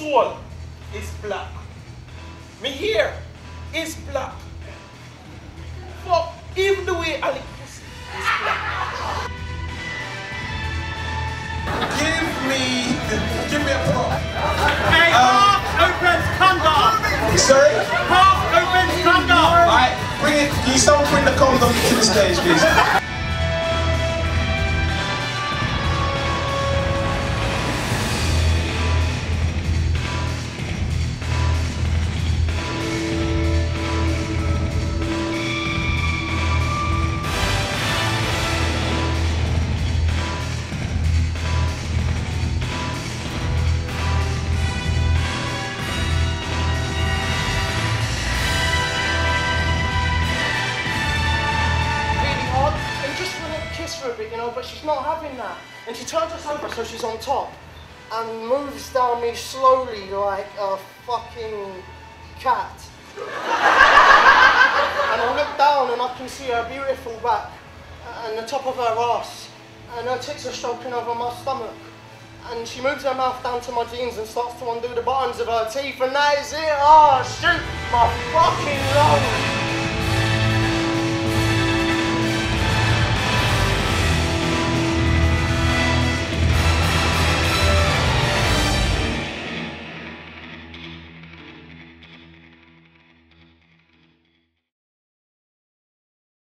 soul is black. Me hair is black. Fuck, even the way I lick pussy is black. Give me, give me a prop. Hey, um, half opens condom. Sorry? Half opens condom. Alright, bring it. Can you someone bring the condom to the stage, please? Know, but she's not having that. And she turns us over so she's on top and moves down me slowly like a fucking cat. and I look down and I can see her beautiful back and the top of her ass and her tits are stroking over my stomach. And she moves her mouth down to my jeans and starts to undo the buttons of her teeth and that is it. Oh, shoot my fucking lungs.